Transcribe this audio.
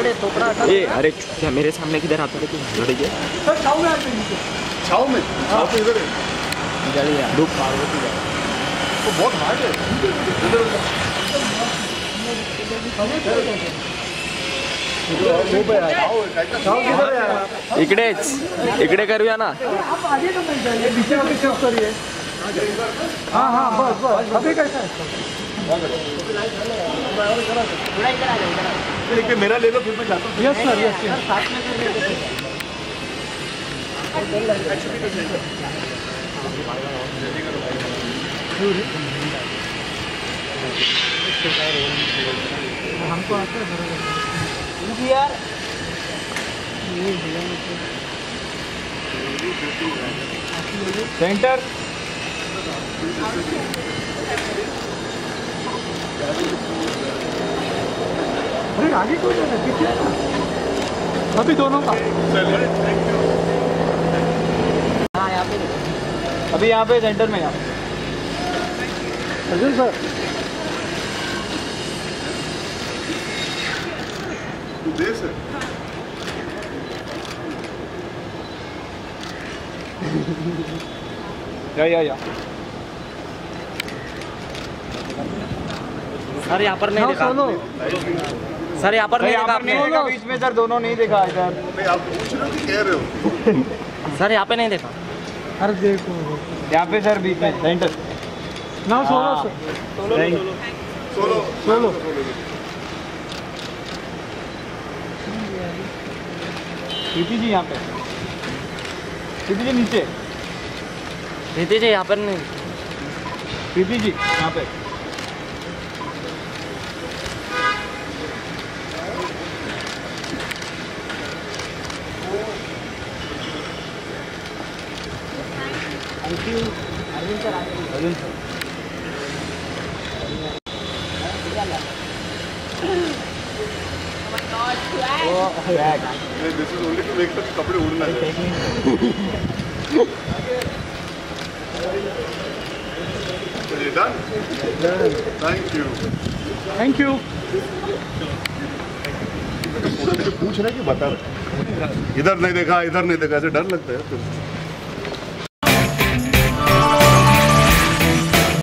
पड़े टोकरा हटा अरे क्या मेरे सामने किधर आता है? तू सर छाव में छाव में? तो इधर है। पार्वती तो बहुत हार्ड है। इकडेच इकडे करूया ना। हाँ हाँ बस बस। अभी कैसा है? मेरा ले लो फिर मैं जाता हूँ। यस सर यस यस हमको आता है यार सेंटर अरे आगे क्यों जा रहे पीछे अभी दोनों का। हाँ यहाँ पे अभी यहाँ पे सेंटर में यहाँ अर्जुन सर देश है। या या या। सर यहाँ पर नहीं देखा सर यहाँ पर नहीं देखा आपने। बीच में सर दोनों नहीं देखा इधर। आप पूछ रहे हो कि कह रहे हो? सर यहाँ पे नहीं देखा। अरे देखो। यहाँ पे सर बीच में सेंटर। ना solo solo solo Preeti ji यहाँ पे। प्रीति जी नीचे। दीदी जी यहाँ पर नहीं। प्रीति जी यहाँ पे। अर्जुन सर वो bag this is only to make the कपड़े उड़ना है done thank you thank you पूछ रहे कि बता रहे। इधर नहीं देखा इधर नहीं देखा ऐसे डर लगता है फिर